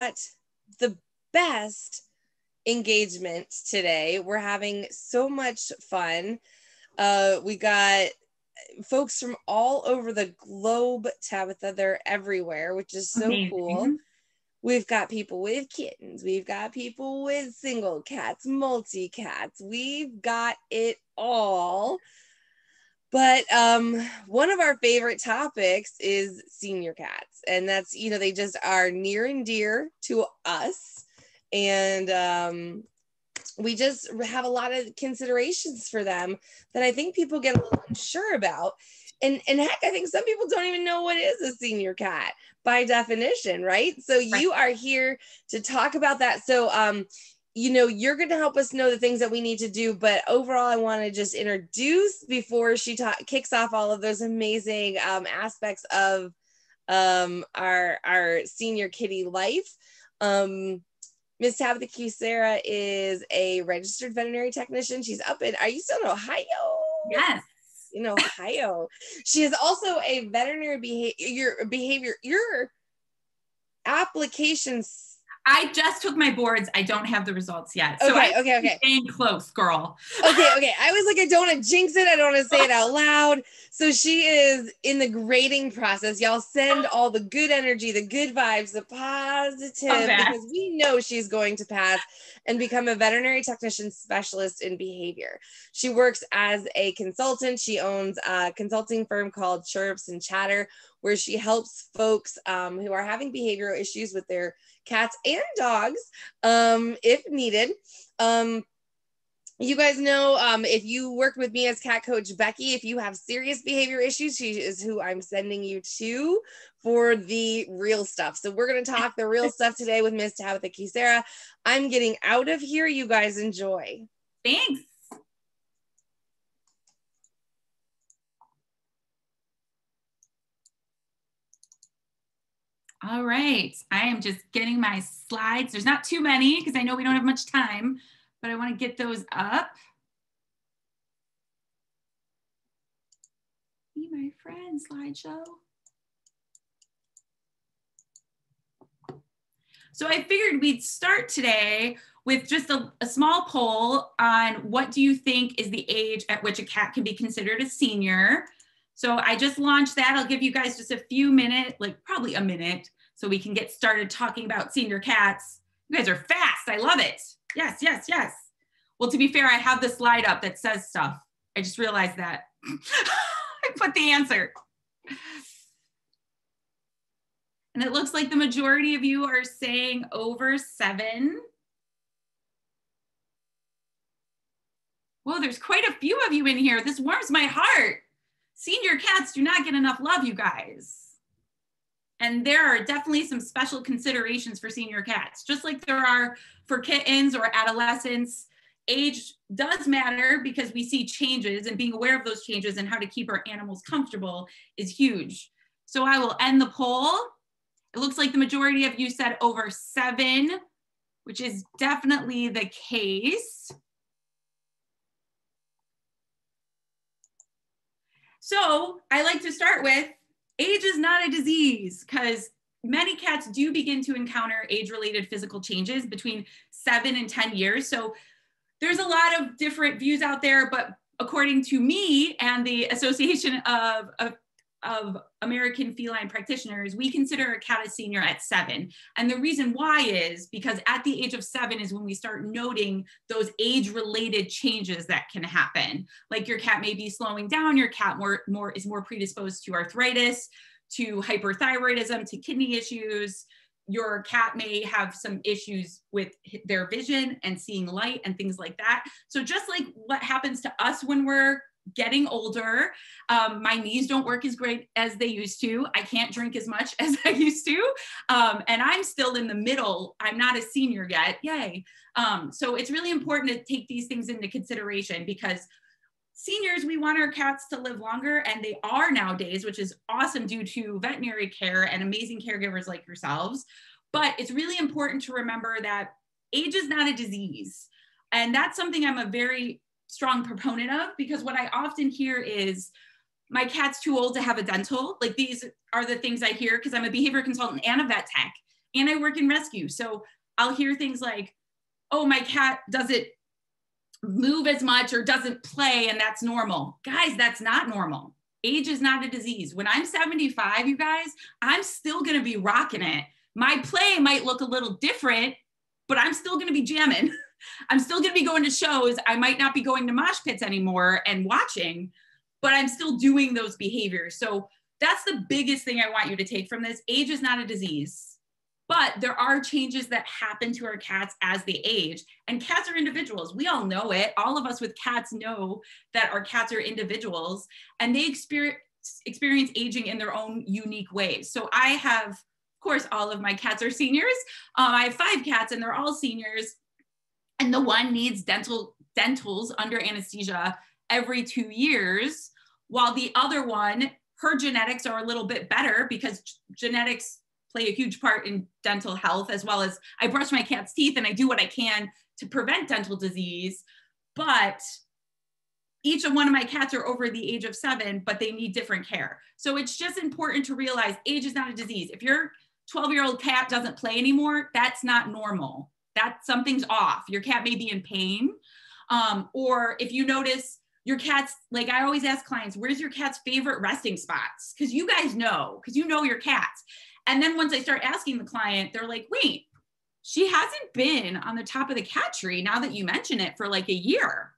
the best engagement today. We're having so much fun. Uh, we got folks from all over the globe, Tabitha. They're everywhere, which is so Amazing. cool. We've got people with kittens. We've got people with single cats, multi cats. We've got it all. But um, one of our favorite topics is senior cats. And that's, you know, they just are near and dear to us. And um, we just have a lot of considerations for them that I think people get a little unsure about. And, and heck, I think some people don't even know what is a senior cat by definition, right? So you are here to talk about that. So um, you know, you're going to help us know the things that we need to do. But overall, I want to just introduce before she ta- kicks off all of those amazing um, aspects of um, our our senior kitty life. Um, Miss Tabitha Kucera is a registered veterinary technician. She's up in. Are you still in Ohio? Yes. In Ohio, she is also a veterinary behavior your behavior your applications I just took my boards. I don't have the results yet. So okay, okay, okay. Staying close, girl. okay, okay. I was like, I don't want to jinx it. I don't want to say it out loud. So she is in the grading process. Y'all send oh. all the good energy, the good vibes, the positive, because we know she's going to pass and become a veterinary technician specialist in behavior. She works as a consultant. She owns a consulting firm called Chirps and Chatter, where she helps folks um, who are having behavioral issues with their cats and dogs um, if needed. Um, you guys know um, if you work with me as cat coach Becky, if you have serious behavior issues, she is who I'm sending you to for the real stuff. So we're going to talk the real stuff today with Miss Tabitha Kucera. I'm getting out of here. You guys enjoy. Thanks. All right, I am just getting my slides. There's not too many because I know we don't have much time, but I want to get those up. Be my friend, slideshow. So I figured we'd start today with just a, a, small poll on what do you think is the age at which a cat can be considered a senior. So I just launched that. I'll give you guys just a few minutes, like probably a minute, so we can get started talking about senior cats. You guys are fast. I love it. Yes, yes, yes. Well, to be fair, I have the slide up that says stuff. I just realized that. I put the answer. And it looks like the majority of you are saying over seven. Well, there's quite a few of you in here. This warms my heart. Senior cats do not get enough love, you guys. And there are definitely some special considerations for senior cats, just like there are for kittens or adolescents. Age does matter because we see changes and being aware of those changes and how to keep our animals comfortable is huge. So I will end the poll. It looks like the majority of you said over seven, which is definitely the case. So I like to start with age is not a disease because many cats do begin to encounter age related physical changes between seven and 10 years. So there's a lot of different views out there, but according to me and the Association of, of of American feline practitioners, we consider a cat a senior at seven. And the reason why is because at the age of seven is when we start noting those age related changes that can happen. Like your cat may be slowing down, your cat more, more is more predisposed to arthritis, to hyperthyroidism, to kidney issues. Your cat may have some issues with their vision and seeing light and things like that. So, just like what happens to us when we're getting older. Um, my knees don't work as great as they used to. I can't drink as much as I used to. Um, and I'm still in the middle. I'm not a senior yet. Yay. Um, so it's really important to take these things into consideration because seniors, we want our cats to live longer, and they are nowadays, which is awesome due to veterinary care and amazing caregivers like yourselves. But it's really important to remember that age is not a disease. And that's something I'm a very strong proponent of because what I often hear is my cat's too old to have a dental. Like these are the things I hear because I'm a behavior consultant and a vet tech. and I work in rescue. So I'll hear things like, oh, my cat doesn't move as much or doesn't play, and that's normal. Guys, that's not normal. Age is not a disease. When I'm 75, you guys, I'm still gonna be rocking it. My play might look a little different, but I'm still gonna be jamming. I'm still gonna be going to shows. I might not be going to mosh pits anymore and watching, but I'm still doing those behaviors. So that's the biggest thing I want you to take from this. Age is not a disease, but there are changes that happen to our cats as they age. And cats are individuals. We all know it. All of us with cats know that our cats are individuals and they experience experience aging in their own unique ways. So I have, of course, all of my cats are seniors. Um, I have five cats and they're all seniors. And the one needs dental dentals under anesthesia every two years, while the other one her genetics are a little bit better because genetics play a huge part in dental health as well as I brush my cat's teeth and I do what I can to prevent dental disease. But each of one of my cats are over the age of seven, but they need different care. So it's just important to realize age is not a disease. If your 12 year old cat doesn't play anymore, that's not normal. That something's off. Your cat may be in pain. Um, or if you notice your cat's like I always ask clients, where's your cat's favorite resting spots? Because you guys know, because you know your cats. And then once I start asking the client, they're like, wait, she hasn't been on the top of the cat tree now that you mention it for like a year.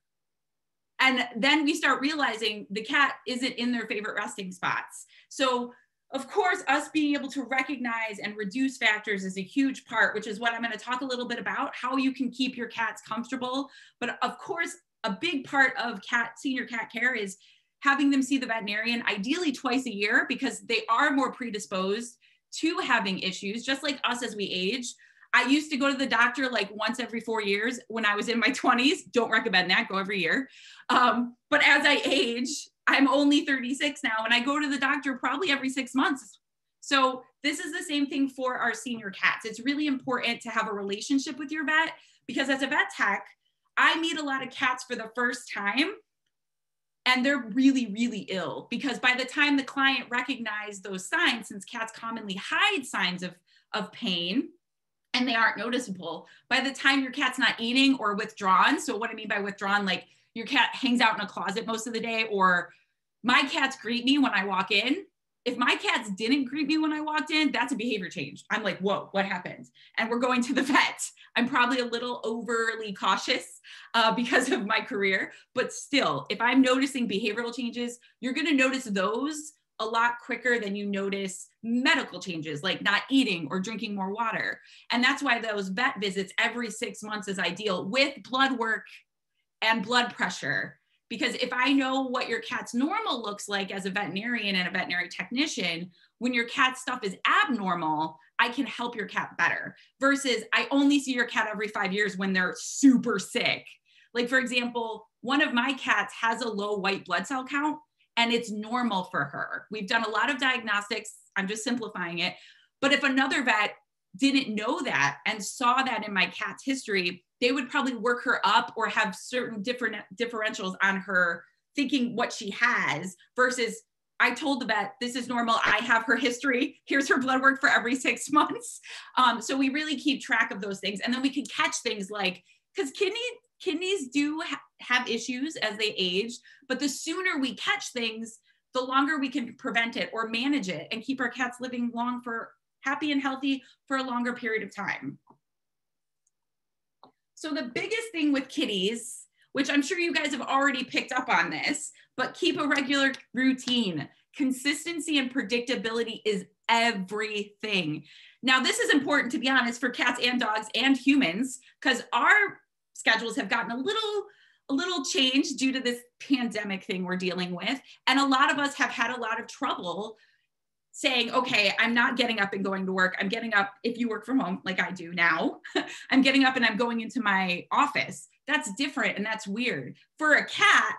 And then we start realizing the cat isn't in their favorite resting spots. So, of course, us being able to recognize and reduce factors is a huge part, which is what I'm going to talk a little bit about how you can keep your cats comfortable. But of course, a big part of cat senior cat care is having them see the veterinarian ideally twice a year because they are more predisposed to having issues just like us as we age. I used to go to the doctor like once every four years when i was in my 20s don't recommend that. Go every year. Um, but as i age i'm only 36 now and i go to the doctor probably every six months. So this is the same thing for our senior cats. It's really important to have a relationship with your vet because as a vet tech I meet a lot of cats for the first time and they're really, really ill because by the time the client recognizes those signs, since cats commonly hide signs of, of pain and they aren't noticeable, by the time your cat's not eating or withdrawn, so what I mean by withdrawn, like your cat hangs out in a closet most of the day, or my cats greet me when I walk in, if my cats didn't greet me when I walked in, that's a behavior change. I'm like, whoa, what happened? And we're going to the vet. I'm probably a little overly cautious uh, because of my career, but still, if I'm noticing behavioral changes, you're going to notice those a lot quicker than you notice medical changes like not eating or drinking more water. And that's why those vet visits every six months is ideal with blood work and blood pressure because if I know what your cat's normal looks like as a veterinarian and a veterinary technician, when your cat's stuff is abnormal, I can help your cat better versus I only see your cat every five years when they're super sick. Like, for example, one of my cats has a low white blood cell count and it's normal for her. We've done a lot of diagnostics. I'm just simplifying it. But if another vet didn't know that and saw that in my cat's history, they would probably work her up or have certain different differentials on her thinking what she has versus I told the vet, this is normal. I have her history. Here's her blood work for every six months. Um, so we really keep track of those things. And then we can catch things like, because kidney kidneys do ha- have issues as they age, but the sooner we catch things, the longer we can prevent it or manage it and keep our cats living long for happy and healthy for a longer period of time. So the biggest thing with kitties, which I'm sure you guys have already picked up on this, but keep a regular routine. Consistency and predictability is everything. Now, this is important to be honest for cats and dogs and humans because our schedules have gotten a little a little change due to this pandemic thing we're dealing with and a lot of us have had a lot of trouble saying, okay, I'm not getting up and going to work. I'm getting up, if you work from home like I do now, I'm getting up and I'm going into my office. That's different and that's weird. For a cat,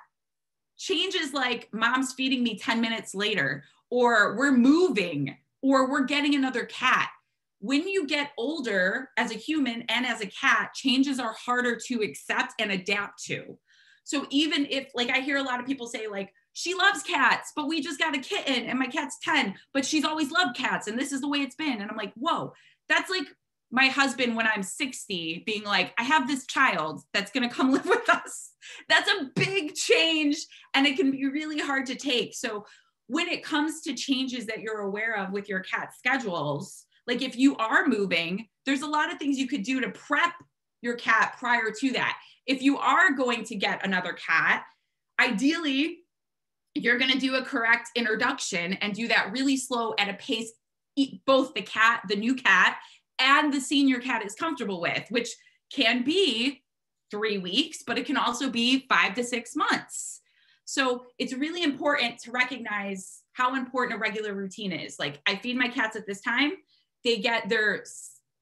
changes like mom's feeding me 10 minutes later, or we're moving, or we're getting another cat. When you get older as a human and as a cat, changes are harder to accept and adapt to. So even if, like, I hear a lot of people say, like, she loves cats, but we just got a kitten and my cat's 10, but she's always loved cats and this is the way it's been. And I'm like, whoa, that's like my husband when I'm 60 being like, I have this child that's going to come live with us. That's a big change and it can be really hard to take. So, when it comes to changes that you're aware of with your cat schedules, like if you are moving, there's a lot of things you could do to prep your cat prior to that. If you are going to get another cat, ideally, you're going to do a correct introduction and do that really slow at a pace both the cat, the new cat, and the senior cat is comfortable with, which can be three weeks, but it can also be five to six months. So it's really important to recognize how important a regular routine is. Like I feed my cats at this time, they get their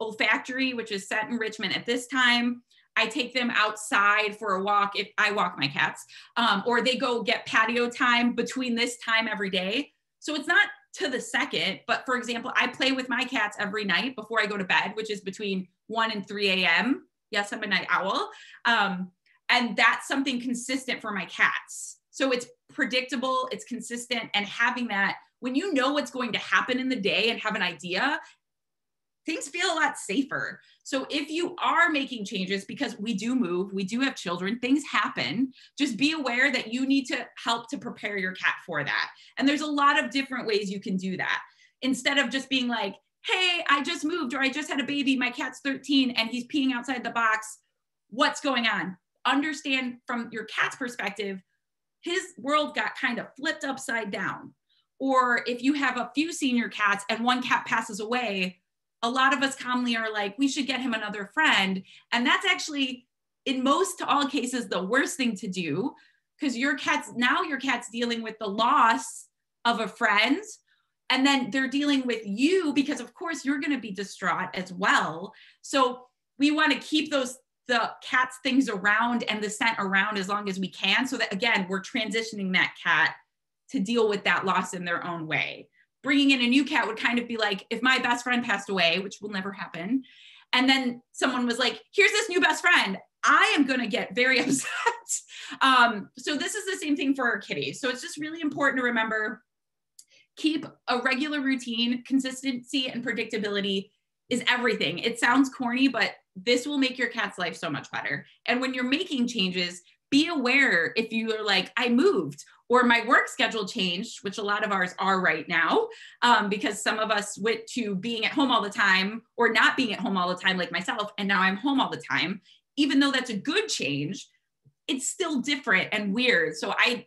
olfactory, which is scent enrichment at this time. I take them outside for a walk if I walk my cats, um, or they go get patio time between this time every day. So it's not to the second. But for example, I play with my cats every night before I go to bed, which is between 1 and 3 a.m. Yes, I'm a night owl. Um, and that's something consistent for my cats. So it's predictable, it's consistent, and having that when you know what's going to happen in the day and have an idea, things feel a lot safer. So if you are making changes, because we do move, we do have children, things happen, just be aware that you need to help to prepare your cat for that. And there's a lot of different ways you can do that. Instead of just being like, hey, I just moved or I just had a baby, my cat's 13 and he's peeing outside the box. What's going on? Understand from your cat's perspective, his world got kind of flipped upside down. Or if you have a few senior cats and one cat passes away, a lot of us commonly are like, we should get him another friend. And that's actually, in most to all cases, the worst thing to do because your cat's now your cat's dealing with the loss of a friend. And then they're dealing with you because, of course, you're going to be distraught as well. So we want to keep those the cat's things around and the scent around as long as we can so that again we're transitioning that cat to deal with that loss in their own way bringing in a new cat would kind of be like if my best friend passed away, which will never happen, and then someone was like, here's this new best friend. I am going to get very upset. um, so this is the same thing for our kitties. So it's just really important to remember keep a regular routine, consistency and predictability is everything. It sounds corny, but this will make your cat's life so much better. And when you're making changes, be aware if you are like, I moved or my work schedule changed, which a lot of ours are right now, um, because some of us went to being at home all the time or not being at home all the time, like myself, and now I'm home all the time. Even though that's a good change, it's still different and weird. So I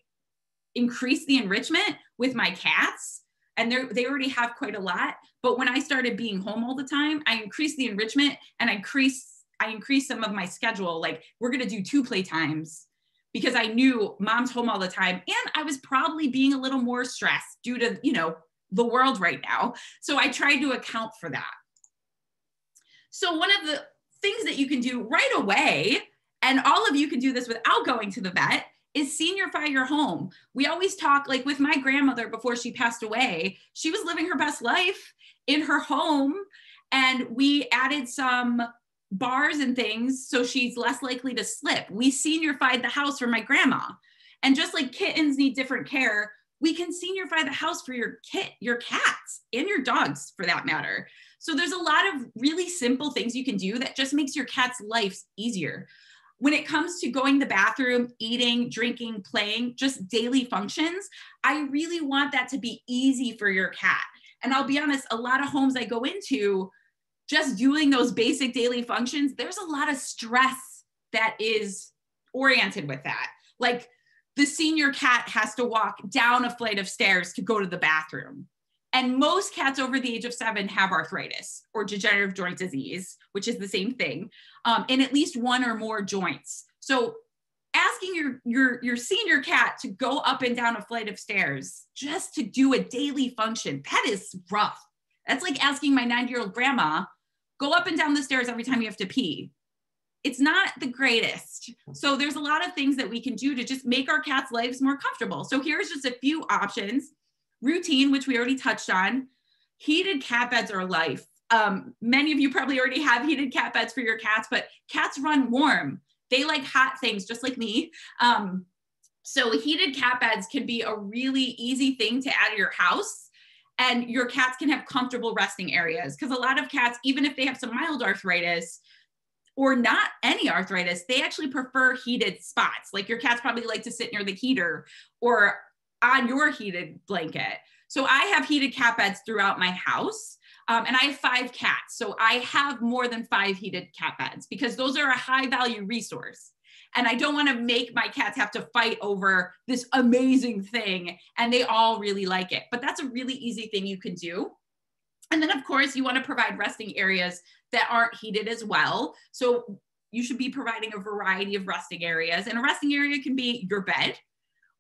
increased the enrichment with my cats, and they already have quite a lot. But when I started being home all the time, I increased the enrichment and I increased I increased some of my schedule. Like we're gonna do two play times because I knew mom's home all the time and I was probably being a little more stressed due to, you know, the world right now. So I tried to account for that. So one of the things that you can do right away, and all of you can do this without going to the vet, is seniorify your home. We always talk like with my grandmother before she passed away, she was living her best life in her home and we added some bars and things so she's less likely to slip. We seniorified the house for my grandma. And just like kittens need different care, we can seniorify the house for your kit, your cats, and your dogs for that matter. So there's a lot of really simple things you can do that just makes your cat's life easier. When it comes to going to the bathroom, eating, drinking, playing, just daily functions, I really want that to be easy for your cat. And I'll be honest, a lot of homes I go into, just doing those basic daily functions, there's a lot of stress that is oriented with that. Like the senior cat has to walk down a flight of stairs to go to the bathroom. And most cats over the age of seven have arthritis or degenerative joint disease, which is the same thing, um, in at least one or more joints. So asking your, your, your senior cat to go up and down a flight of stairs just to do a daily function, that is rough. That's like asking my 90 year old grandma go up and down the stairs every time you have to pee. It's not the greatest. So there's a lot of things that we can do to just make our cats' lives more comfortable. So here's just a few options. Routine, which we already touched on. Heated cat beds are life. Um, many of you probably already have heated cat beds for your cats, but cats run warm. They like hot things, just like me. Um, so heated cat beds can be a really easy thing to add to your house and your cats can have comfortable resting areas. Because a lot of cats even if they have some mild arthritis or not any arthritis they actually prefer heated spots. Like your cats probably like to sit near the heater or on your heated blanket. So i have heated cat beds throughout my house um, and i have five cats. So i have more than five heated cat beds because those are a high value resource and I don't want to make my cats have to fight over this amazing thing. And they all really like it. But that's a really easy thing you can do. And then, of course, you want to provide resting areas that aren't heated as well. So you should be providing a variety of resting areas. And a resting area can be your bed,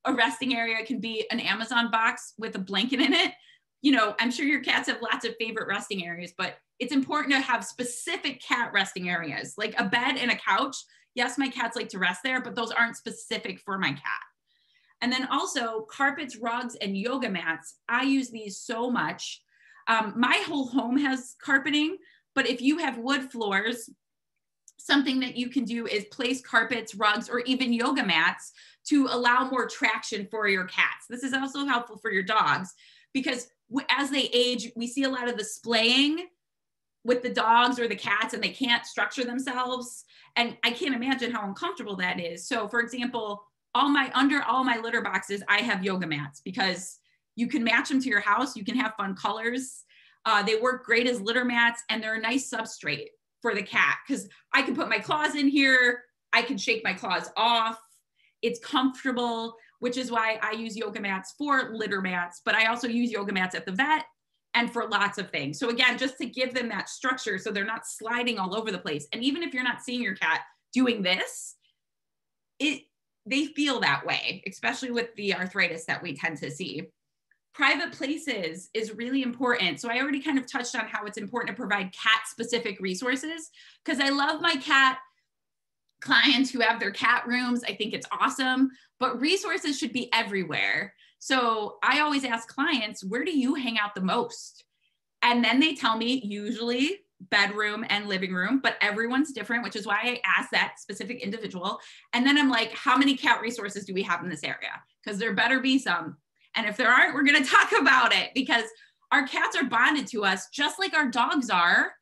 a resting area can be an Amazon box with a blanket in it. You know, I'm sure your cats have lots of favorite resting areas, but it's important to have specific cat resting areas, like a bed and a couch yes, my cats like to rest there, but those aren't specific for my cat. And then also carpets, rugs, and yoga mats. I use these so much. Um, my whole home has carpeting, but if you have wood floors, something that you can do is place carpets, rugs, or even yoga mats to allow more traction for your cats. This is also helpful for your dogs because as they age, we see a lot of the splaying with the dogs or the cats and they can't structure themselves. And i can't imagine how uncomfortable that is. So for example all my under all my litter boxes i have yoga mats because you can match them to your house. You can have fun colors. Uh, they work great as litter mats and they're a nice substrate for the cat because i can put my claws in here. I can shake my claws off. It's comfortable which is why i use yoga mats for litter mats but i also use yoga mats at the vet and for lots of things. So again, just to give them that structure so they're not sliding all over the place. And even if you're not seeing your cat doing this, it they feel that way, especially with the arthritis that we tend to see. Private places is really important. So I already kind of touched on how it's important to provide cat specific resources because I love my cat clients who have their cat rooms. I think it's awesome, but resources should be everywhere. So I always ask clients, where do you hang out the most? And then they tell me usually bedroom and living room, but everyone's different, which is why I ask that specific individual. And then I'm like, how many cat resources do we have in this area? Because there better be some. And if there aren't, we're going to talk about it because our cats are bonded to us just like our dogs are.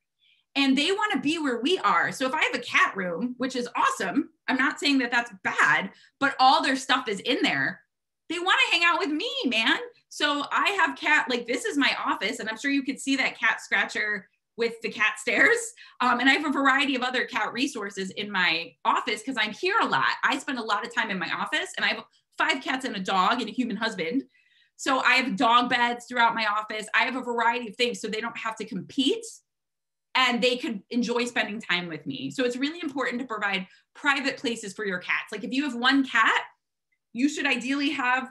And they want to be where we are. So if I have a cat room, which is awesome, I'm not saying that that's bad, but all their stuff is in there they want to hang out with me, man. So I have cat, like this is my office, and I'm sure you could see that cat scratcher with the cat stairs. Um, and I have a variety of other cat resources in my office because I'm here a lot. I spend a lot of time in my office, and I have five cats and a dog and a human husband. So I have dog beds throughout my office. I have a variety of things so they don't have to compete and they could enjoy spending time with me. So it's really important to provide private places for your cats. Like if you have one cat, you should ideally have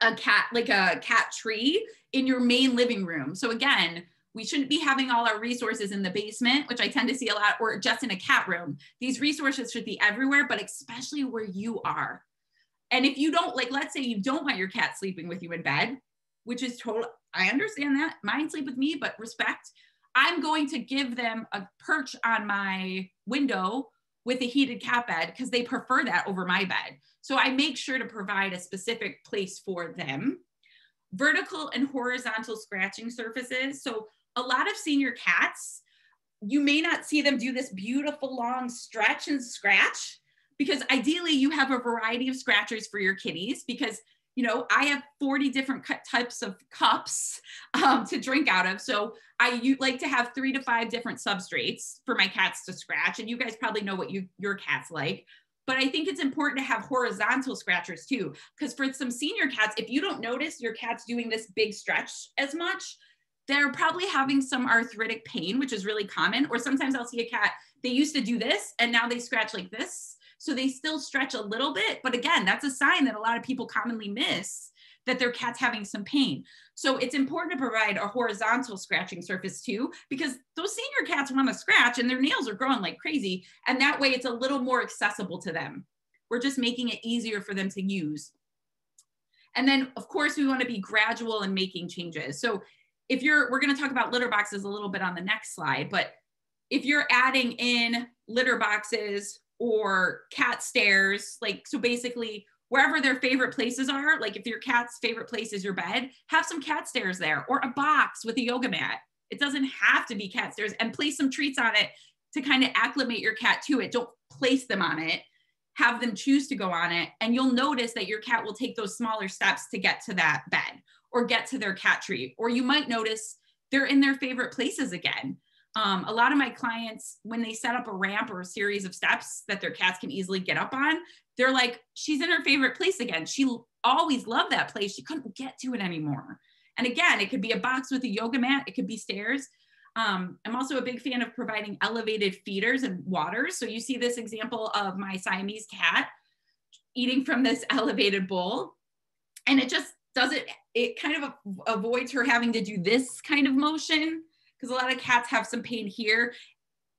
a cat, like a cat tree in your main living room. So again, we shouldn't be having all our resources in the basement, which I tend to see a lot, or just in a cat room. These resources should be everywhere, but especially where you are. And if you don't, like, let's say you don't want your cat sleeping with you in bed, which is total, I understand that. Mine sleep with me, but respect. I'm going to give them a perch on my window with a heated cat bed because they prefer that over my bed. So I make sure to provide a specific place for them. Vertical and horizontal scratching surfaces. So a lot of senior cats, you may not see them do this beautiful long stretch and scratch because ideally you have a variety of scratchers for your kitties because you know i have 40 different types of cups um, to drink out of so i like to have three to five different substrates for my cats to scratch and you guys probably know what you your cats like but I think it's important to have horizontal scratchers too, because for some senior cats, if you don't notice your cat's doing this big stretch as much, they're probably having some arthritic pain, which is really common. Or sometimes I'll see a cat, they used to do this and now they scratch like this. So they still stretch a little bit. But again, that's a sign that a lot of people commonly miss that their cat's having some pain. So it's important to provide a horizontal scratching surface too, because those senior cats want to scratch and their nails are growing like crazy. And that way it's a little more accessible to them. We're just making it easier for them to use. And then of course we want to be gradual in making changes. So if you're, we're going to talk about litter boxes a little bit on the next slide, but if you're adding in litter boxes or cat stairs, like, so basically wherever their favorite places are, like if your cat's favorite place is your bed, have some cat stairs there or a box with a yoga mat. It doesn't have to be cat stairs and place some treats on it to kind of acclimate your cat to it. Don't place them on it. Have them choose to go on it. And you'll notice that your cat will take those smaller steps to get to that bed or get to their cat treat. Or you might notice they're in their favorite places again. Um, a lot of my clients, when they set up a ramp or a series of steps that their cats can easily get up on, they're like, she's in her favorite place again. She always loved that place. She couldn't get to it anymore. And again, it could be a box with a yoga mat, it could be stairs. Um, I'm also a big fan of providing elevated feeders and waters. So you see this example of my Siamese cat eating from this elevated bowl. And it just doesn't, it kind of avoids her having to do this kind of motion because a lot of cats have some pain here.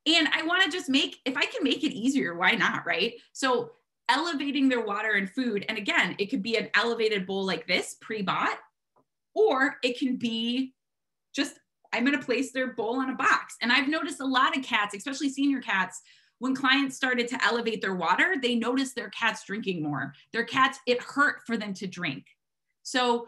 And I want to just make, if I can make it easier, why not? Right. So elevating their water and food. And again, it could be an elevated bowl like this pre bought, or it can be just, I'm going to place their bowl on a box. And I've noticed a lot of cats, especially senior cats, when clients started to elevate their water, they noticed their cats drinking more. Their cats, it hurt for them to drink. So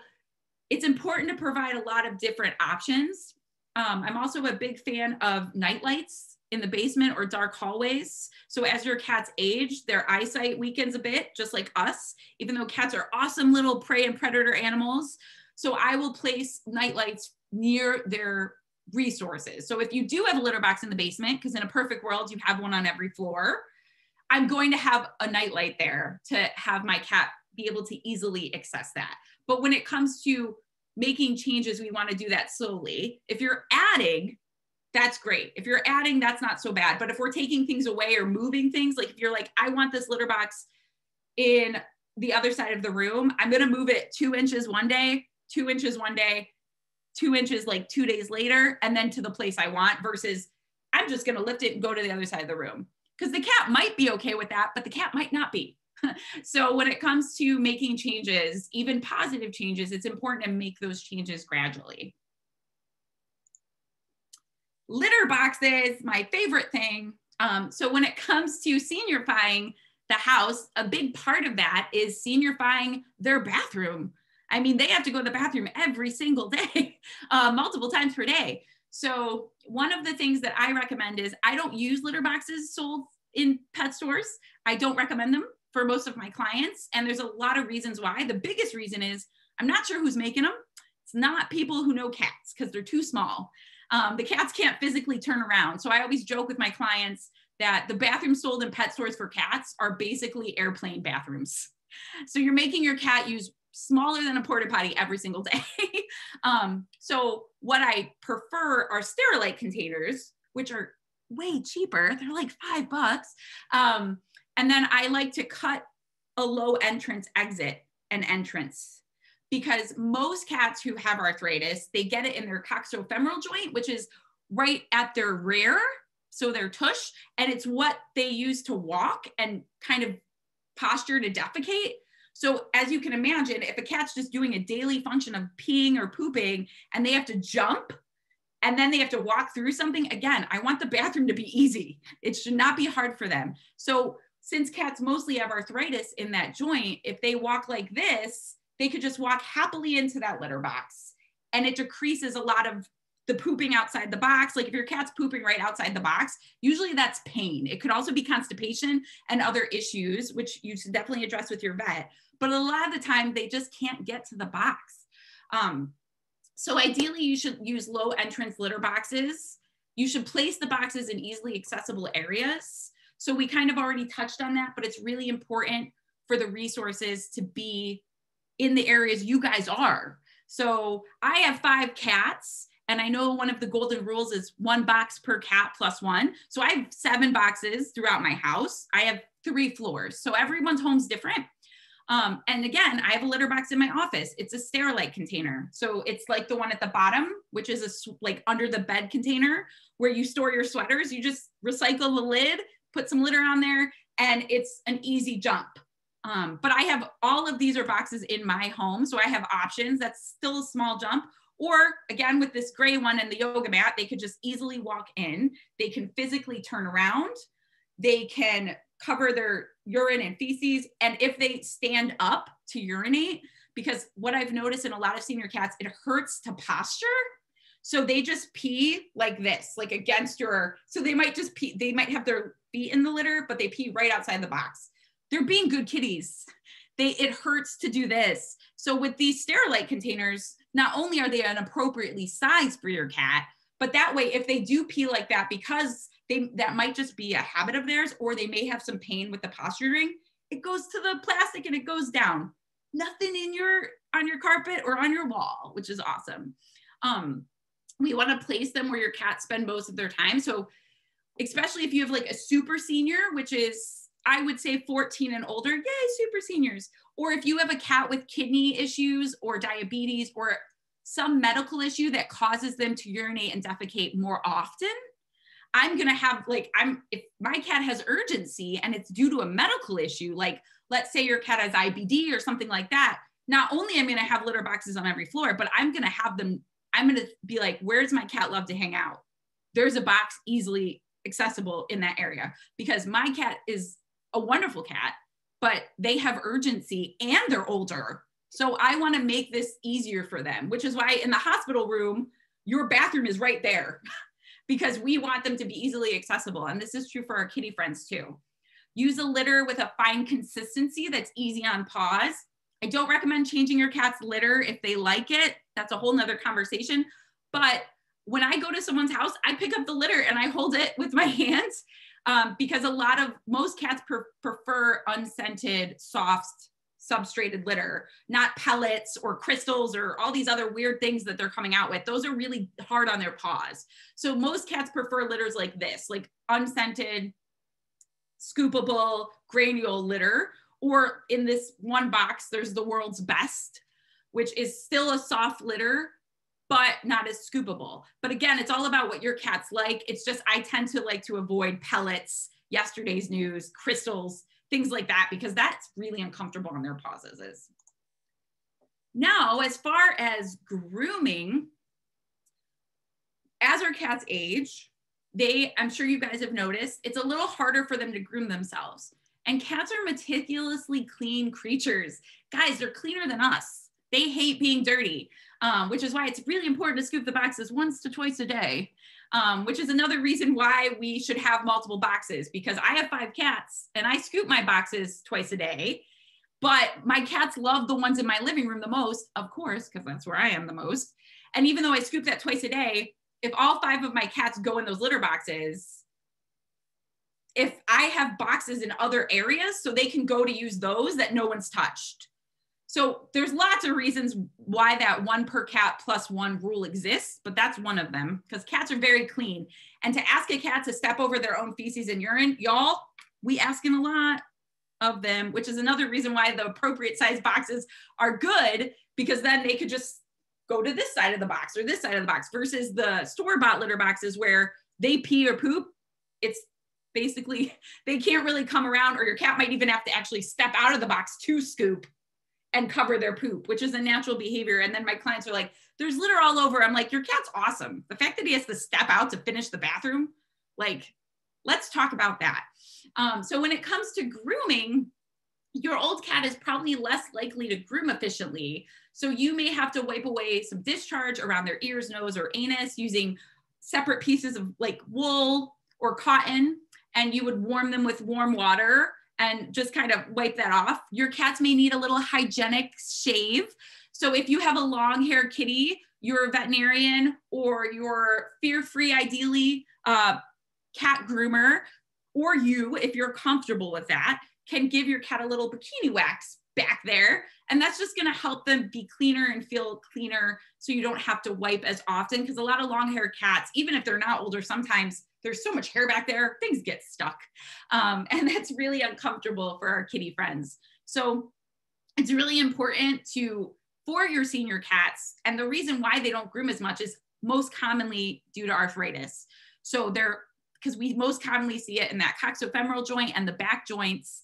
it's important to provide a lot of different options um, I'm also a big fan of night lights in the basement or dark hallways. So as your cats age, their eyesight weakens a bit, just like us, even though cats are awesome little prey and predator animals. So I will place night lights near their resources. So if you do have a litter box in the basement, because in a perfect world, you have one on every floor, I'm going to have a night light there to have my cat be able to easily access that. But when it comes to making changes, we want to do that slowly. If you're adding, that's great. If you're adding, that's not so bad. But if we're taking things away or moving things, like if you're like, I want this litter box in the other side of the room, I'm going to move it two inches one day, two inches one day, two inches like two days later, and then to the place I want versus I'm just going to lift it and go to the other side of the room. Because the cat might be okay with that, but the cat might not be. so when it comes to making changes, even positive changes, it's important to make those changes gradually. Litter boxes, my favorite thing. Um, so when it comes to seniorifying the house, a big part of that is seniorifying their bathroom. I mean, they have to go to the bathroom every single day, uh, multiple times per day. So one of the things that I recommend is I don't use litter boxes sold in pet stores. I don't recommend them for most of my clients. And there's a lot of reasons why. The biggest reason is I'm not sure who's making them. It's not people who know cats because they're too small. Um, the cats can't physically turn around. So I always joke with my clients that the bathrooms sold in pet stores for cats are basically airplane bathrooms. So you're making your cat use smaller than a porta potty every single day. um, so what I prefer are Sterilite containers, which are way cheaper. They're like five bucks. Um, and then I like to cut a low entrance exit and entrance because most cats who have arthritis, they get it in their coxofemoral joint, which is right at their rear, so their tush, and it's what they use to walk and kind of posture to defecate. So as you can imagine, if a cat's just doing a daily function of peeing or pooping and they have to jump and then they have to walk through something, again, I want the bathroom to be easy. It should not be hard for them. So since cats mostly have arthritis in that joint, if they walk like this, they could just walk happily into that litter box and it decreases a lot of the pooping outside the box. Like if your cat's pooping right outside the box, usually that's pain. It could also be constipation and other issues, which you should definitely address with your vet. But a lot of the time, they just can't get to the box. Um, so ideally, you should use low entrance litter boxes. You should place the boxes in easily accessible areas. So we kind of already touched on that, but it's really important for the resources to be in the areas you guys are. So I have five cats. And I know one of the golden rules is one box per cat plus one. So I have seven boxes throughout my house. I have three floors. So everyone's home's different. Um, and again, I have a litter box in my office. It's a Sterilite container. So it's like the one at the bottom, which is a like under the bed container where you store your sweaters. You just recycle the lid, put some litter on there, and it's an easy jump. Um, but I have all of these are boxes in my home, so I have options. That's still a small jump. Or again, with this gray one and the yoga mat, they could just easily walk in. They can physically turn around. They can cover their urine and feces. And if they stand up to urinate, because what I've noticed in a lot of senior cats, it hurts to posture. So they just pee like this, like against your, so they might just pee, they might have their feet in the litter, but they pee right outside the box. They're being good kitties. They, it hurts to do this. So with these Sterilite containers, not only are they an appropriately sized for your cat, but that way, if they do pee like that, because they that might just be a habit of theirs, or they may have some pain with the posturing, it goes to the plastic and it goes down. Nothing in your on your carpet or on your wall, which is awesome. Um, we want to place them where your cats spend most of their time. So, especially if you have like a super senior, which is I would say 14 and older, yay, super seniors. Or if you have a cat with kidney issues or diabetes or some medical issue that causes them to urinate and defecate more often, I'm going to have like, I'm, if my cat has urgency and it's due to a medical issue, like let's say your cat has IBD or something like that, not only am I going to have litter boxes on every floor, but I'm going to have them, I'm going to be like, where's my cat love to hang out? There's a box easily accessible in that area because my cat is a wonderful cat, but they have urgency and they're older so I want to make this easier for them, which is why in the hospital room, your bathroom is right there because we want them to be easily accessible. And this is true for our kitty friends too. Use a litter with a fine consistency that's easy on paws. I don't recommend changing your cat's litter if they like it. That's a whole nother conversation. But when I go to someone's house, I pick up the litter and I hold it with my hands um, because a lot of most cats pre- prefer unscented, soft substrated litter, not pellets or crystals or all these other weird things that they're coming out with. Those are really hard on their paws. So most cats prefer litters like this, like unscented, scoopable granule litter. Or in this one box, there's the world's best, which is still a soft litter, but not as scoopable. But again, it's all about what your cat's like. It's just, I tend to like to avoid pellets, yesterday's news, crystals, things like that, because that's really uncomfortable on their pauses. Now, as far as grooming, as our cats age, they, I'm sure you guys have noticed, it's a little harder for them to groom themselves. And cats are meticulously clean creatures. Guys, they're cleaner than us. They hate being dirty, um, which is why it's really important to scoop the boxes once to twice a day um, which is another reason why we should have multiple boxes because I have five cats and I scoop my boxes twice a day. But my cats love the ones in my living room the most, of course, because that's where I am the most. And even though I scoop that twice a day, if all five of my cats go in those litter boxes, if I have boxes in other areas so they can go to use those that no one's touched. So there's lots of reasons why that one per cat plus one rule exists, but that's one of them because cats are very clean. And to ask a cat to step over their own feces and urine, y'all, we ask asking a lot of them, which is another reason why the appropriate size boxes are good because then they could just go to this side of the box or this side of the box versus the store bought litter boxes where they pee or poop. It's basically, they can't really come around, or your cat might even have to actually step out of the box to scoop and cover their poop, which is a natural behavior. And then my clients are like, there's litter all over. I'm like, your cat's awesome. The fact that he has to step out to finish the bathroom, like, let's talk about that. Um, so when it comes to grooming, your old cat is probably less likely to groom efficiently. So you may have to wipe away some discharge around their ears, nose, or anus using separate pieces of like wool or cotton, and you would warm them with warm water and just kind of wipe that off. Your cats may need a little hygienic shave. So if you have a long hair kitty, your veterinarian or your fear free, ideally, uh, cat groomer, or you, if you're comfortable with that, can give your cat a little bikini wax back there. And that's just going to help them be cleaner and feel cleaner so you don't have to wipe as often. Because a lot of long hair cats, even if they're not older, sometimes there's so much hair back there, things get stuck. Um, and that's really uncomfortable for our kitty friends. So it's really important to, for your senior cats, and the reason why they don't groom as much is most commonly due to arthritis. So they're, because we most commonly see it in that coxofemoral joint and the back joints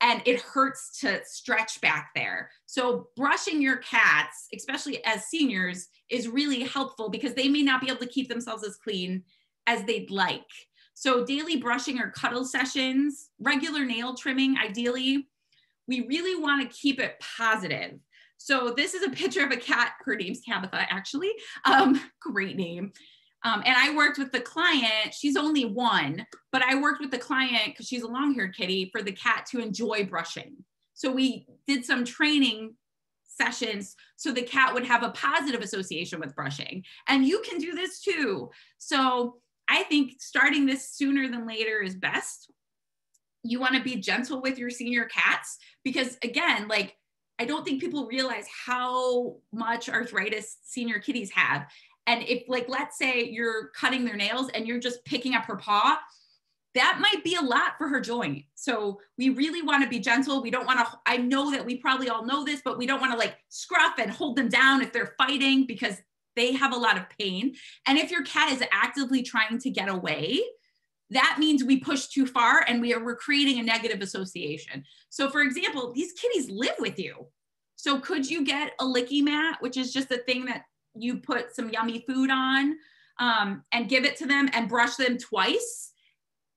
and it hurts to stretch back there. So brushing your cats, especially as seniors, is really helpful because they may not be able to keep themselves as clean as they'd like. So daily brushing or cuddle sessions, regular nail trimming, ideally. We really want to keep it positive. So this is a picture of a cat. Her name's Tabitha, actually. Um, great name. Um, and I worked with the client. She's only one, but I worked with the client because she's a long-haired kitty for the cat to enjoy brushing. So we did some training sessions so the cat would have a positive association with brushing. And you can do this too. So I think starting this sooner than later is best. You want to be gentle with your senior cats because, again, like I don't think people realize how much arthritis senior kitties have. And if, like, let's say you're cutting their nails and you're just picking up her paw, that might be a lot for her joint. So we really want to be gentle. We don't want to, I know that we probably all know this, but we don't want to like scruff and hold them down if they're fighting because they have a lot of pain. And if your cat is actively trying to get away, that means we push too far and we are we're creating a negative association. So for example, these kitties live with you. So could you get a licky mat, which is just a thing that you put some yummy food on um, and give it to them and brush them twice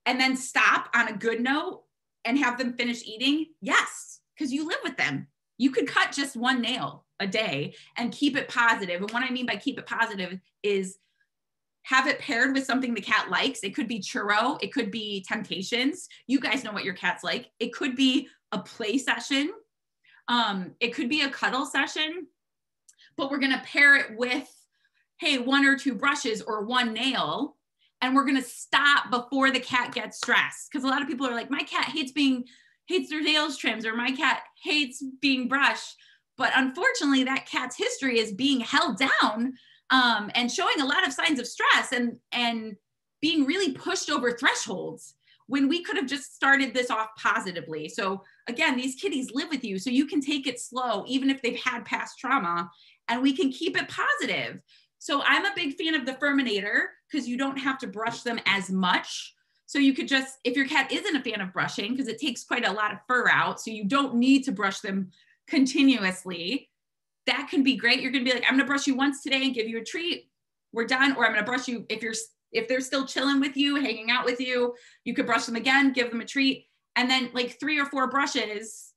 and then stop on a good note and have them finish eating? Yes, because you live with them. You could cut just one nail a day and keep it positive. And what I mean by keep it positive is have it paired with something the cat likes. It could be Churu, it could be temptations. You guys know what your cat's like. It could be a play session. Um, it could be a cuddle session, but we're gonna pair it with, hey, one or two brushes or one nail and we're going to stop before the cat gets stressed because a lot of people are like my cat hates being hates their nails trimmed or my cat hates being brushed. But unfortunately that cat's history is being held down um, and showing a lot of signs of stress and and being really pushed over thresholds when we could have just started this off positively. So again these kitties live with you so you can take it slow even if they've had past trauma and we can keep it positive. So I'm a big fan of the Furminator because you don't have to brush them as much. So you could just, if your cat isn't a fan of brushing, because it takes quite a lot of fur out, so you don't need to brush them continuously. That can be great. You're gonna be like, I'm gonna brush you once today and give you a treat. We're done. Or I'm gonna brush you if you're if they're still chilling with you, hanging out with you, you could brush them again, give them a treat. And then like three or four brushes,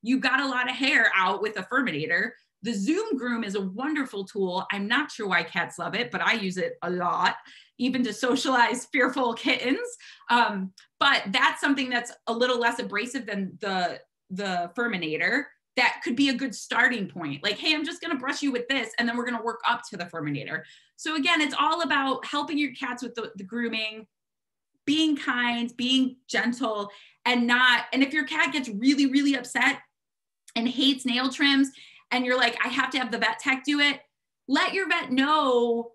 you got a lot of hair out with a Furminator. The Zoom Groom is a wonderful tool. I'm not sure why cats love it, but I use it a lot, even to socialize fearful kittens. Um, but that's something that's a little less abrasive than the the Furminator. That could be a good starting point. Like, hey, I'm just to brush you with this, and then we're to work up to the Furminator. So again, it's all about helping your cats with the, the grooming, being kind, being gentle, and not. And if your cat gets really, really upset and hates nail trims and you're like, I have to have the vet tech do it, let your vet know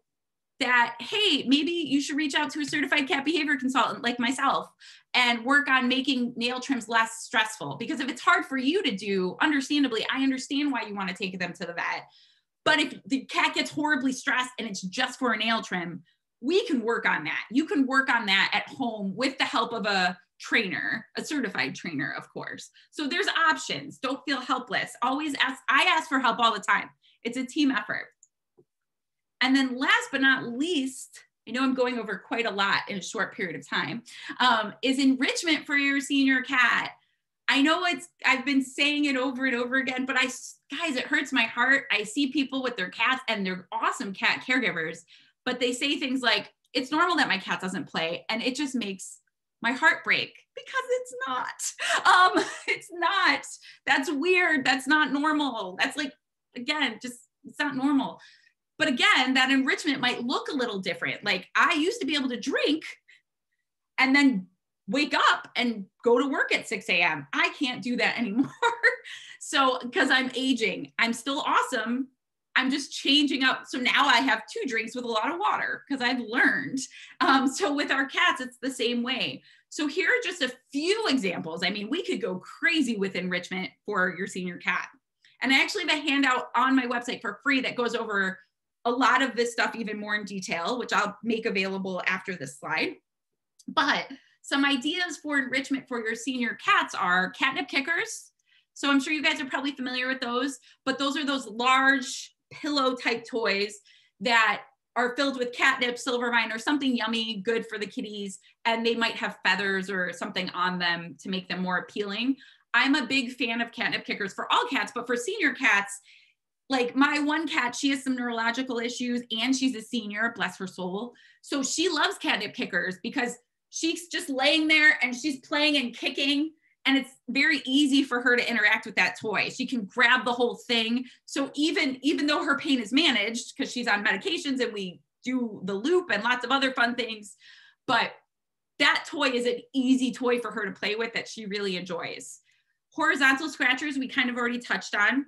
that, hey, maybe you should reach out to a certified cat behavior consultant like myself and work on making nail trims less stressful. Because if it's hard for you to do, understandably, I understand why you want to take them to the vet. But if the cat gets horribly stressed and it's just for a nail trim, we can work on that. You can work on that at home with the help of a trainer, a certified trainer, of course. So there's options. Don't feel helpless. Always ask, I ask for help all the time. It's a team effort. And then last but not least, I know I'm going over quite a lot in a short period of time, um, is enrichment for your senior cat. I know it's, I've been saying it over and over again, but I, guys, it hurts my heart. I see people with their cats and they're awesome cat caregivers, but they say things like, it's normal that my cat doesn't play. And it just makes my heart break because it's not. Um, it's not. That's weird. That's not normal. That's like, again, just it's not normal. But again, that enrichment might look a little different. Like I used to be able to drink and then wake up and go to work at 6 a.m. I can't do that anymore. so, because I'm aging, I'm still awesome. I'm just changing up. So now I have two drinks with a lot of water because I've learned. Um, so with our cats, it's the same way. So here are just a few examples. I mean, we could go crazy with enrichment for your senior cat. And I actually have a handout on my website for free that goes over a lot of this stuff even more in detail, which I'll make available after this slide. But some ideas for enrichment for your senior cats are catnip kickers. So I'm sure you guys are probably familiar with those, but those are those large pillow type toys that are filled with catnip, silvervine, or something yummy, good for the kitties, and they might have feathers or something on them to make them more appealing. I'm a big fan of catnip kickers for all cats, but for senior cats, like my one cat, she has some neurological issues and she's a senior, bless her soul. So she loves catnip kickers because she's just laying there and she's playing and kicking and it's very easy for her to interact with that toy. She can grab the whole thing. So even even though her pain is managed because she's on medications and we do the loop and lots of other fun things but that toy is an easy toy for her to play with that she really enjoys. Horizontal scratchers we kind of already touched on.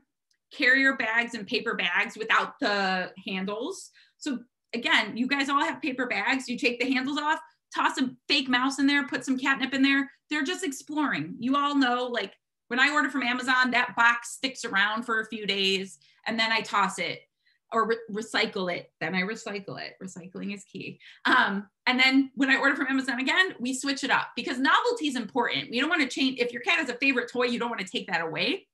Carrier bags and paper bags without the handles. So again you guys all have paper bags. You take the handles off toss a fake mouse in there, put some catnip in there. They're just exploring. You all know, like when I order from Amazon, that box sticks around for a few days and then I toss it or re- recycle it. Then I recycle it. Recycling is key. Um, and then when I order from Amazon again, we switch it up because novelty is important. We don't want to change. If your cat has a favorite toy, you don't want to take that away.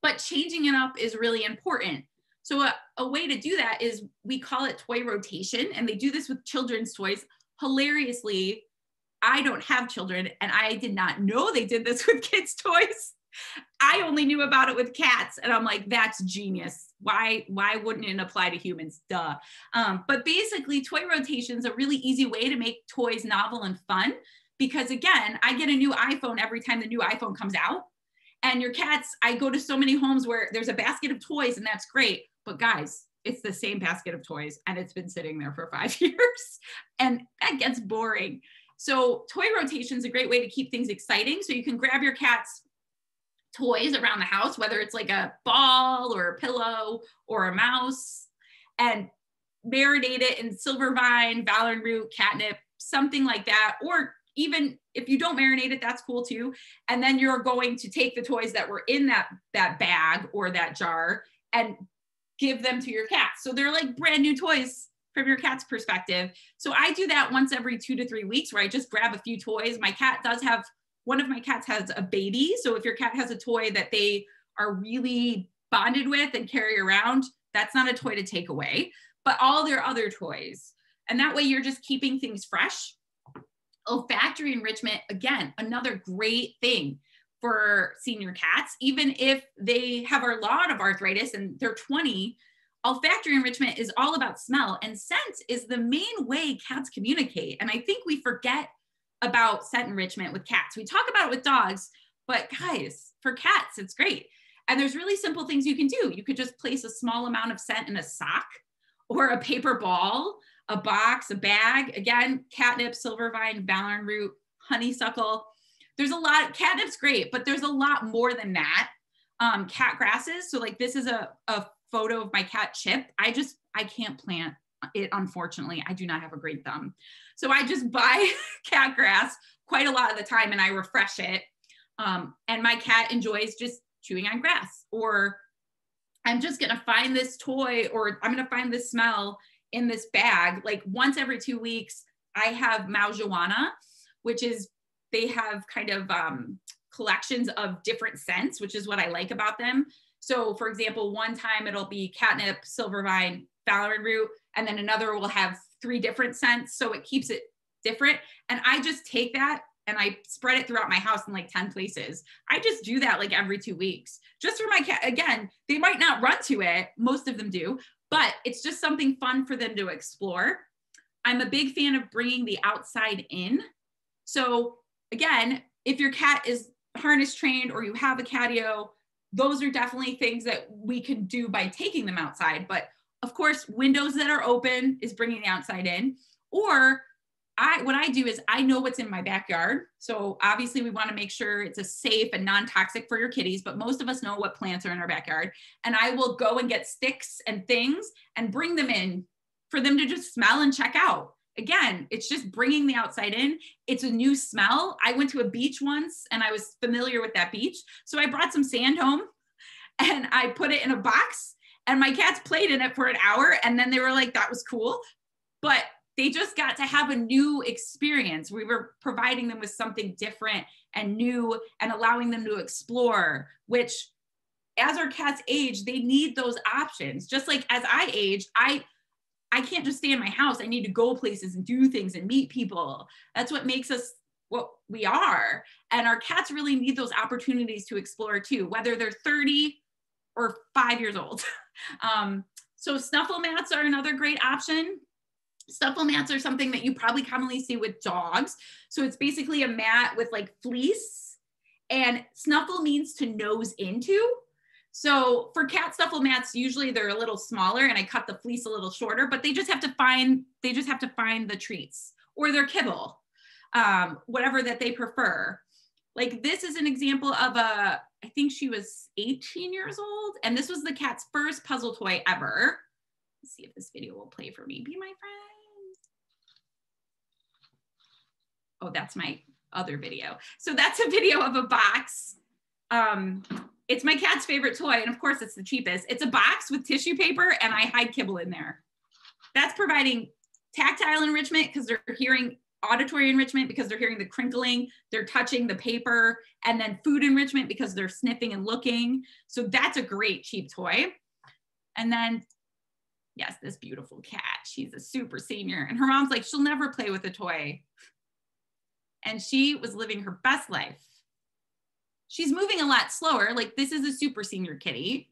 But changing it up is really important. So a, a way to do that is we call it toy rotation, and they do this with children's toys hilariously, I don't have children and I did not know they did this with kids' toys. I only knew about it with cats. And I'm like, that's genius. Why, why wouldn't it apply to humans? Duh. Um, but basically, toy rotation is a really easy way to make toys novel and fun. Because again, I get a new iPhone every time the new iPhone comes out. And your cats, I go to so many homes where there's a basket of toys, and that's great. But guys, it's the same basket of toys and it's been sitting there for five years and that gets boring. So toy rotation is a great way to keep things exciting. So you can grab your cat's toys around the house, whether it's like a ball or a pillow or a mouse and marinate it in silver vine, valerian root, catnip, something like that. Or even if you don't marinate it, that's cool too. And then you're going to take the toys that were in that, that bag or that jar and give them to your cat. So they're like brand new toys from your cat's perspective. So I do that once every two to three weeks where I just grab a few toys. My cat does have, one of my cats has a baby. So if your cat has a toy that they are really bonded with and carry around, that's not a toy to take away, but all their other toys. And that way you're just keeping things fresh. Oh, Olfactory enrichment, again, another great thing for senior cats, even if they have a lot of arthritis and they're 20, olfactory enrichment is all about smell and scent is the main way cats communicate. And I think we forget about scent enrichment with cats. We talk about it with dogs, but guys, for cats, it's great. And there's really simple things you can do. You could just place a small amount of scent in a sock or a paper ball, a box, a bag. Again, catnip, silver vine, valerian root, honeysuckle there's a lot catnip's great but there's a lot more than that. Um cat grasses so like this is a, a photo of my cat chip. I just i can't plant it unfortunately. I do not have a great thumb. So i just buy cat grass quite a lot of the time and i refresh it. Um, and my cat enjoys just chewing on grass or i'm just going to find this toy or i'm going to find this smell in this bag. Like once every two weeks i have Meowijuana which is they have kind of um, collections of different scents, which is what I like about them. So, for example, one time it'll be catnip, silver vine, valerian root, and then another will have three different scents. So it keeps it different. And I just take that and I spread it throughout my house in like 10 places. I just do that like every two weeks just for my cat. Again, they might not run to it, most of them do, but it's just something fun for them to explore. I'm a big fan of bringing the outside in. So again, if your cat is harness trained or you have a catio, those are definitely things that we can do by taking them outside. But of course, windows that are open is bringing the outside in. Or I, what I do is I know what's in my backyard. So obviously, we want to make sure it's a safe and non-toxic for your kitties. But most of us know what plants are in our backyard, and I will go and get sticks and things and bring them in for them to just smell and check out again, it's just bringing the outside in. It's a new smell. I went to a beach once and I was familiar with that beach. So I brought some sand home and I put it in a box and my cats played in it for an hour and then they were like, that was cool. But they just got to have a new experience. We were providing them with something different and new and allowing them to explore, which as our cats age, they need those options. Just like as I age, I I can't just stay in my house. I need to go places and do things and meet people. That's what makes us what we are. And our cats really need those opportunities to explore too, whether they're 30 or five years old. um, so snuffle mats are another great option. Snuffle mats are something that you probably commonly see with dogs. So it's basically a mat with like fleece and snuffle means to nose into. So for cat snuffle mats, usually they're a little smaller and I cut the fleece a little shorter, but they just have to find, they just have to find the treats or their kibble, um, whatever that they prefer. Like this is an example of a, I think she was 18 years old and this was the cat's first puzzle toy ever. Let's see if this video will play for me. Be my friend. Oh, that's my other video. So that's a video of a box. Um, it's my cat's favorite toy. And of course it's the cheapest. It's a box with tissue paper and I hide kibble in there. That's providing tactile enrichment because they're hearing auditory enrichment because they're hearing the crinkling, they're touching the paper, and then food enrichment because they're sniffing and looking. So that's a great cheap toy. And then, yes, this beautiful cat, she's a super senior. And her mom's like, she'll never play with a toy. And she was living her best life. She's moving a lot slower. Like, this is a super senior kitty.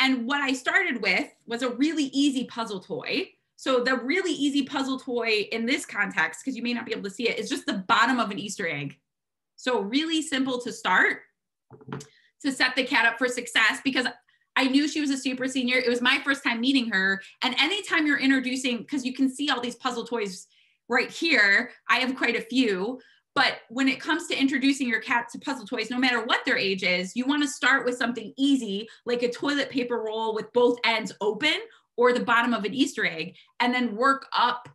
And what I started with was a really easy puzzle toy. So the really easy puzzle toy in this context, because you may not be able to see it, is just the bottom of an Easter egg. So really simple to start to set the cat up for success because I knew she was a super senior. It was my first time meeting her. And anytime you're introducing, because you can see all these puzzle toys right here, I have quite a few. But when it comes to introducing your cat to puzzle toys, no matter what their age is, you want to start with something easy, like a toilet paper roll with both ends open or the bottom of an Easter egg, and then work up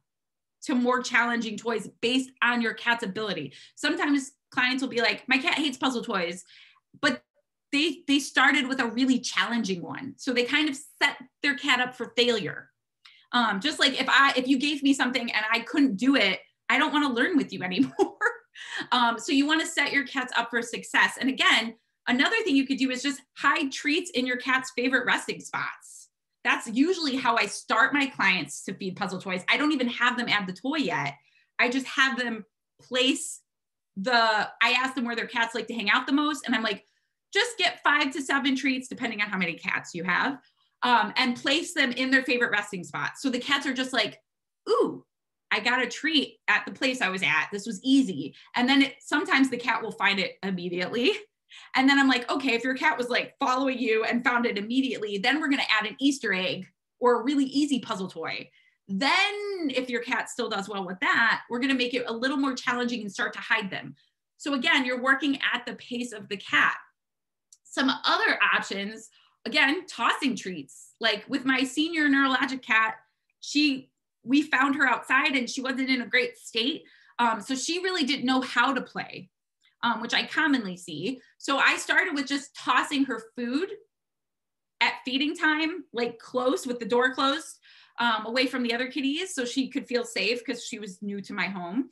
to more challenging toys based on your cat's ability. Sometimes clients will be like, my cat hates puzzle toys, but they they started with a really challenging one. So they kind of set their cat up for failure. Um, just like if I if you gave me something and I couldn't do it, I don't want to learn with you anymore. Um, so you want to set your cats up for success. And again, another thing you could do is just hide treats in your cat's favorite resting spots. That's usually how I start my clients to feed puzzle toys. I don't even have them add the toy yet. I just have them place the, I ask them where their cats like to hang out the most. And I'm like, just get five to seven treats, depending on how many cats you have, um, and place them in their favorite resting spots. So the cats are just like, ooh, I got a treat at the place I was at. This was easy. And then it, sometimes the cat will find it immediately. And then I'm like, okay, if your cat was like following you and found it immediately, then we're going to add an Easter egg or a really easy puzzle toy. Then, if your cat still does well with that, we're going to make it a little more challenging and start to hide them. So, again, you're working at the pace of the cat. Some other options, again, tossing treats. Like with my senior neurologic cat, she we found her outside and she wasn't in a great state. Um, so she really didn't know how to play, um, which I commonly see. So I started with just tossing her food at feeding time, like close with the door closed, um, away from the other kitties, so she could feel safe because she was new to my home.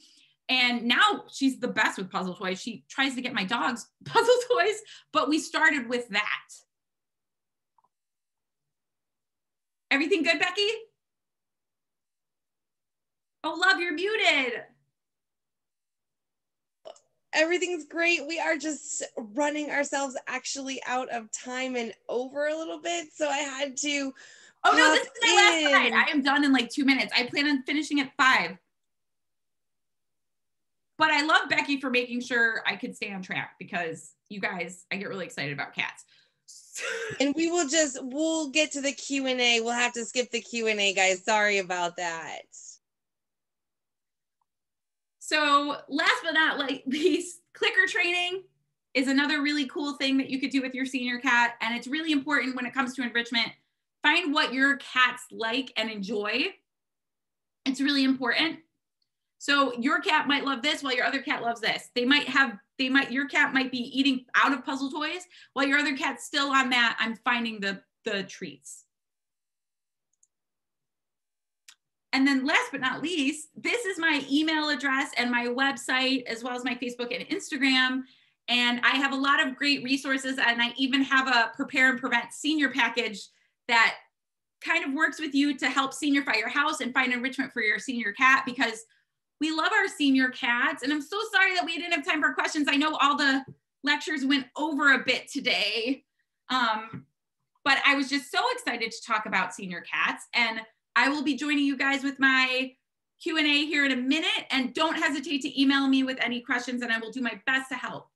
And now she's the best with puzzle toys. She tries to get my dogs puzzle toys, but we started with that. Everything good, Becky? Oh, love, you're muted. Everything's great. We are just running ourselves actually out of time and over a little bit. So I had to. Oh, no, this is my last slide. I am done in like two minutes. I plan on finishing at five. But I love Becky for making sure I could stay on track because you guys, I get really excited about cats. And we will just we'll get to the q&a we'll have to skip the q&a guys sorry about that so last but not least, clicker training is another really cool thing that you could do with your senior cat. And it's really important when it comes to enrichment. Find what your cats like and enjoy. It's really important. So your cat might love this while your other cat loves this. They might have, they might, your cat might be eating out of puzzle toys while your other cat's still on that. I'm finding the, the treats. And then last but not least, this is my email address and my website, as well as my Facebook and Instagram. And I have a lot of great resources, and I even have a prepare and prevent senior package that kind of works with you to help seniorify your house and find enrichment for your senior cat because we love our senior cats. And I'm so sorry that we didn't have time for questions. I know all the lectures went over a bit today. Um, but I was just so excited to talk about senior cats. And I will be joining you guys with my Q&A here in a minute. And don't hesitate to email me with any questions and I will do my best to help.